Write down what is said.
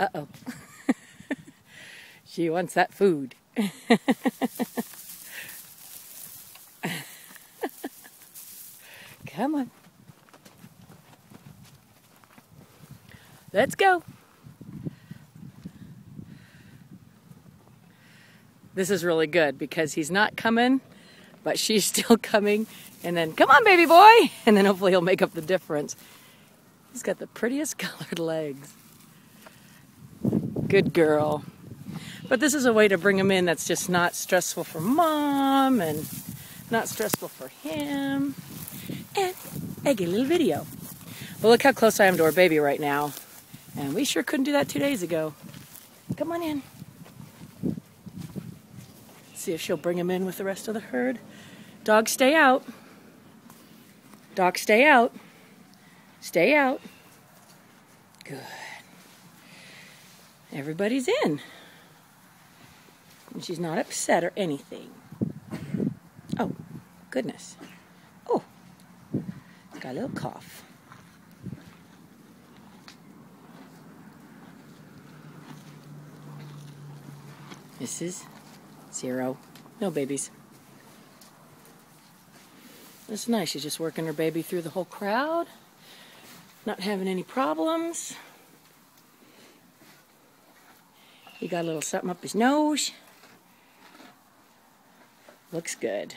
Uh-oh. she wants that food. Come on. Let's go. This is really good because he's not coming, but she's still coming. And then, come on, baby boy. And then hopefully he'll make up the difference. He's got the prettiest colored legs. Good girl. But this is a way to bring him in that's just not stressful for mom and not stressful for him. And I get a little video. Well, look how close I am to our baby right now. And we sure couldn't do that two days ago. Come on in. See if she'll bring him in with the rest of the herd. Dogs, stay out. Dogs, stay out. Stay out. Good. Everybody's in. And she's not upset or anything. Oh, goodness. Oh, got a little cough. This is zero. No babies. It's nice. She's just working her baby through the whole crowd. Not having any problems. He got a little something up his nose. Looks good.